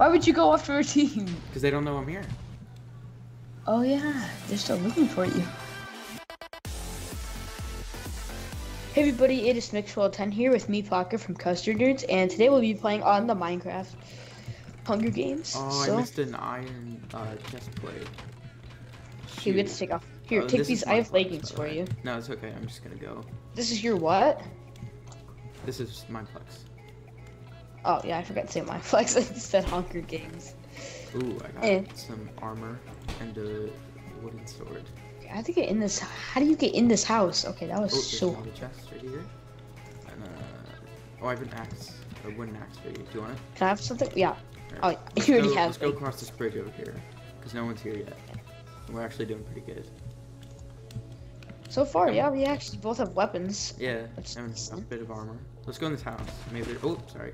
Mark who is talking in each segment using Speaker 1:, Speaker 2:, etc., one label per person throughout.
Speaker 1: Why would you go after a team?
Speaker 2: Because they don't know I'm here.
Speaker 1: Oh yeah, they're still looking for you. Hey everybody, it is Mixwell10 here with me, Paca from Custard Nerds, and today we'll be playing on the Minecraft Hunger Games.
Speaker 2: Oh,
Speaker 1: so,
Speaker 2: I missed an iron uh, chest plate.
Speaker 1: here, we get to take off. Here,
Speaker 2: Oh,
Speaker 1: take these. I have leggings for you.
Speaker 2: No, it's okay. I'm just gonna go.
Speaker 1: This is your what?
Speaker 2: This is my flex.
Speaker 1: Oh yeah, I forgot to say my flex. I said Hunger Games.
Speaker 2: Ooh, I got
Speaker 1: Eh.
Speaker 2: some armor and a wooden sword.
Speaker 1: Okay, I have to get in this. How do you get in this house? Okay, that was
Speaker 2: Oh, there's
Speaker 1: so.
Speaker 2: another chest right here. And uh, oh, I have an axe, a wooden axe for you. Do you want it?
Speaker 1: Can I have something? Yeah. Oh,
Speaker 2: Alright, let's
Speaker 1: you already
Speaker 2: go,
Speaker 1: have
Speaker 2: Let's go across this bridge over here, because no one's here yet. And we're actually doing pretty good.
Speaker 1: So far, yeah, we actually both have weapons.
Speaker 2: Yeah, and a bit of armor. Let's go in this house. Maybe. Oh, sorry.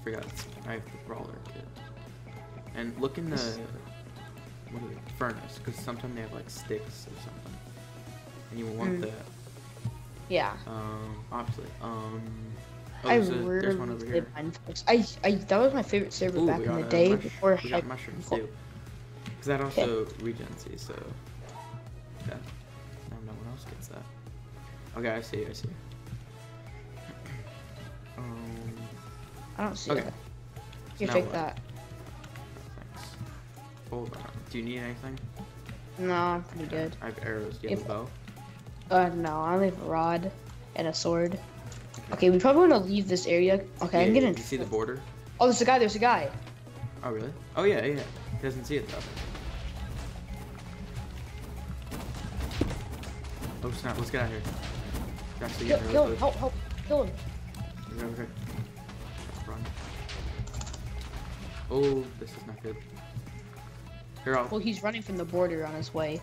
Speaker 2: I forgot. I have the brawler kit. And look in the what is it? furnace, because sometimes they have like sticks or something. And you want
Speaker 1: Mm.
Speaker 2: the
Speaker 1: Yeah.
Speaker 2: um obviously um. Oh,
Speaker 1: I
Speaker 2: a, there's one over
Speaker 1: really
Speaker 2: here.
Speaker 1: Minecraft. I, I, that was my favorite server
Speaker 2: Ooh,
Speaker 1: back in the day before
Speaker 2: we
Speaker 1: I.
Speaker 2: got mushrooms too. Because that also regens you, so. Yeah. No, no one else gets that. Okay, I see, I see. Um,
Speaker 1: I don't see
Speaker 2: Okay. now
Speaker 1: take
Speaker 2: what?
Speaker 1: that.
Speaker 2: thanks. Hold on. Do you need anything?
Speaker 1: No, I'm pretty good.
Speaker 2: I have arrows. Do you have
Speaker 1: If-
Speaker 2: a bow?
Speaker 1: Uh, no, I only have a rod and a sword. Okay, we probably want to leave this area. Okay, I can
Speaker 2: Yeah,
Speaker 1: get in.
Speaker 2: You see the border?
Speaker 1: Oh, there's a guy. There's a guy.
Speaker 2: Oh, really? Oh, yeah, yeah. He doesn't see it, though. Oh, snap. Let's get out of here.
Speaker 1: Kill,
Speaker 2: getting
Speaker 1: kill him. Help, help, kill him.
Speaker 2: Okay, okay. Oh, this is not good. Here, I'll,
Speaker 1: Well, he's running from the border on his way.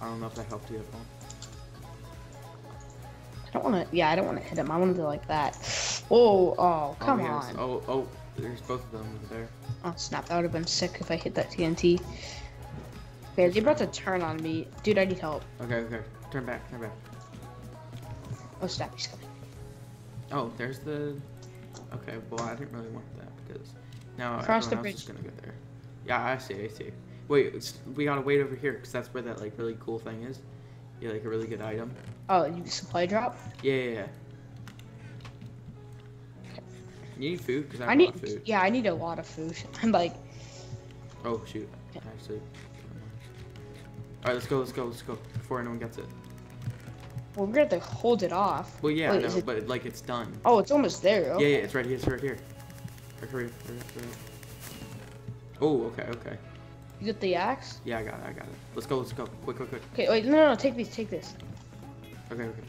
Speaker 2: I don't know if that helped you at all.
Speaker 1: I don't want to. Yeah, I don't want to hit him. I want to do like that. Whoa! Oh, oh come
Speaker 2: oh,
Speaker 1: on.
Speaker 2: Oh, oh, there's both of them over there.
Speaker 1: Oh snap! That would have been sick if I hit that TNT. Okay, they're about to turn on me, dude. I need help.
Speaker 2: Okay, okay. Turn back, turn back.
Speaker 1: Oh snap! He's coming.
Speaker 2: Oh, there's the. Okay, well, I didn't really want that because now
Speaker 1: Cross the
Speaker 2: everyone else is
Speaker 1: bridge.
Speaker 2: gonna go there. Yeah, I see, I see. Wait, it's, we gotta wait over here because that's where that like really cool thing is. Yeah, like a really good item.
Speaker 1: Oh, you supply drop?
Speaker 2: Yeah, yeah, yeah. You need food because I
Speaker 1: I need.
Speaker 2: food.
Speaker 1: Yeah, I need a lot of food. I'm like,
Speaker 2: Oh shoot.
Speaker 1: Yeah.
Speaker 2: Actually. All right, let's go. Let's go. Let's go before anyone gets it.
Speaker 1: well, we're gonna have to hold it off.
Speaker 2: Well, yeah,
Speaker 1: Wait,
Speaker 2: I know,
Speaker 1: is it-
Speaker 2: but like it's done.
Speaker 1: Oh, it's almost there.
Speaker 2: Yeah, yeah, it's right here. It's right here. Hurry, hurry, hurry, hurry. Oh, okay, okay.
Speaker 1: You get the axe?
Speaker 2: Yeah, I got it. I got it. Let's go. Let's go. Quick, quick, quick.
Speaker 1: Okay, wait, no, no, no, take these, take this.
Speaker 2: Okay, okay.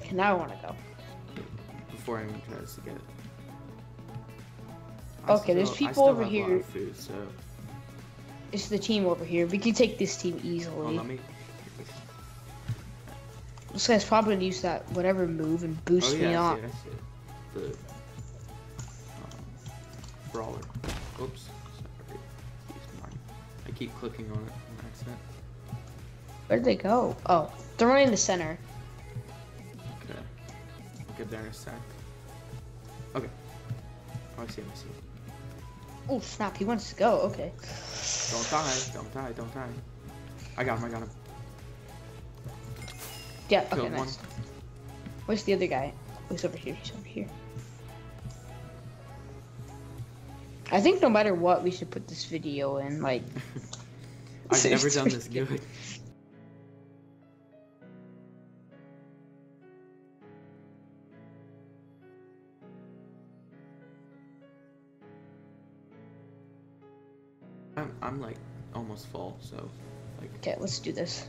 Speaker 1: Okay, now I want to go.
Speaker 2: Before anyone tries to get it.
Speaker 1: Okay, there's people
Speaker 2: I still
Speaker 1: over
Speaker 2: have a lot
Speaker 1: here.
Speaker 2: of food, so
Speaker 1: It's the team over here. We can take this team
Speaker 2: well,
Speaker 1: easily.
Speaker 2: let me.
Speaker 1: This guy's probably gonna use that whatever move and boost
Speaker 2: oh yeah,
Speaker 1: me
Speaker 2: I
Speaker 1: up.
Speaker 2: see brawler. Oops. Sorry. Excuse mine. I keep clicking on it on accident.
Speaker 1: Where'd they go? Oh, they're running the center.
Speaker 2: Okay. I'll get there in a sec. Okay. Oh, I see him. I see him.
Speaker 1: Oh snap! He wants to go. Okay.
Speaker 2: Don't die. Don't die. Don't die. I got him. I got him.
Speaker 1: Yeah. Okay.
Speaker 2: Killed one.
Speaker 1: Nice. Where's the other guy? Oh, he's over here. He's over here. I think no matter what, we should put this video in. Like,
Speaker 2: I've never done this good. I'm, I'm like almost full, so like
Speaker 1: okay, let's do this.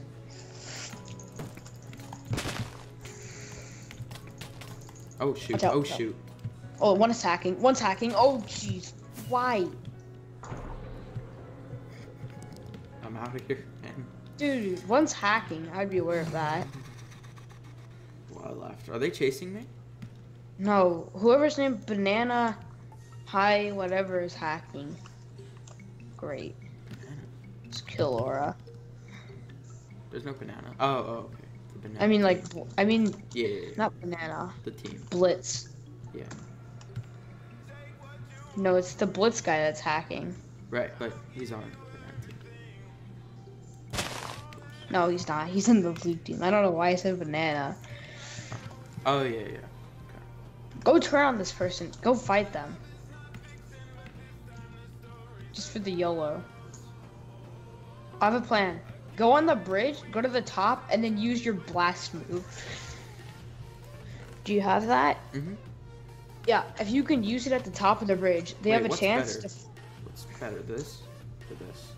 Speaker 2: oh shoot,
Speaker 1: out,
Speaker 2: oh shoot.
Speaker 1: Oh, one is hacking. One's hacking. Oh, jeez. Why,
Speaker 2: I'm out of here, man.
Speaker 1: dude? One's hacking. I'd be aware of that.
Speaker 2: Well, I left. Are they chasing me?
Speaker 1: No, whoever's named Banana High whatever is hacking. Great. Let's kill Aura.
Speaker 2: There's no banana. Oh, oh, okay. Banana.
Speaker 1: I mean, like, I mean,
Speaker 2: yeah, yeah, yeah.
Speaker 1: not Banana.
Speaker 2: the team.
Speaker 1: Blitz.
Speaker 2: Yeah.
Speaker 1: No, it's the Blitz guy that's hacking.
Speaker 2: Right, but he's on.
Speaker 1: No, he's not. He's in the blue team. I don't know why I said banana.
Speaker 2: Oh yeah, yeah.
Speaker 1: Go turn on this person. Go fight them. Just for the YOLO. I have a plan. Go on the bridge, go to the top, and then use your blast move. Do you have that?
Speaker 2: Mhm.
Speaker 1: Yeah, if you can use it at the top of the bridge, they
Speaker 2: Wait,
Speaker 1: have a chance
Speaker 2: better?
Speaker 1: to.
Speaker 2: What's better, this or this?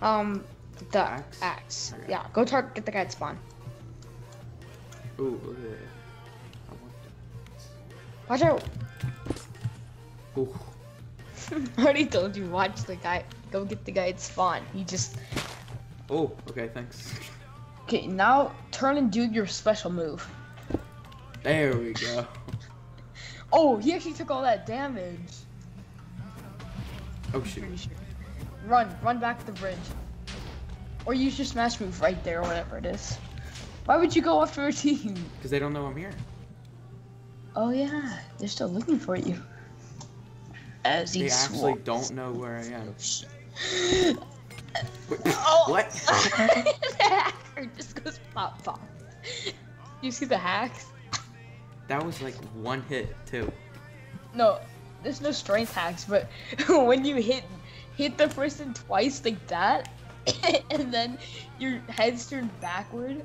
Speaker 1: Um, the
Speaker 2: Axe?
Speaker 1: axe.
Speaker 2: Okay.
Speaker 1: Yeah, go target get the guy at spawn.
Speaker 2: Ooh, look at want
Speaker 1: Watch out!
Speaker 2: Ooh.
Speaker 1: I already told you, watch the guy. Go get the guy at spawn. He just.
Speaker 2: Oh, okay, thanks.
Speaker 1: Okay, now turn and do your special move.
Speaker 2: There we go.
Speaker 1: Oh, he actually took all that damage.
Speaker 2: Oh shoot.
Speaker 1: Sure. Run, run back to the bridge. Or use your smash move right there, or whatever it is. Why would you go after a team?
Speaker 2: Because they don't know I'm here.
Speaker 1: Oh yeah, they're still looking for you. As he
Speaker 2: They actually don't know where I am. Wait,
Speaker 1: Oh.
Speaker 2: What?
Speaker 1: the hacker just goes pop pop. You see the hacks?
Speaker 2: That was like one hit too.
Speaker 1: No, there's no strength hacks, but when you hit hit the person twice like that, and then your head's turned backward,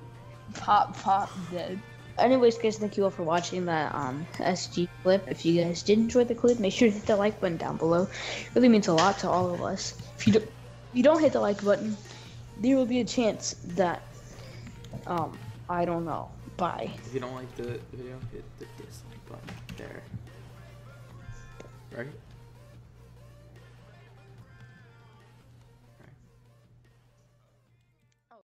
Speaker 1: pop pop dead. Anyways, guys, thank you all for watching that um SG clip. If you guys did enjoy the clip, make sure to hit the like button down below. It really means a lot to all of us. If you don't, if you don't hit the like button, there will be a chance that um I don't know. Bye.
Speaker 2: If you don't like the video, hit the dislike button there. Right?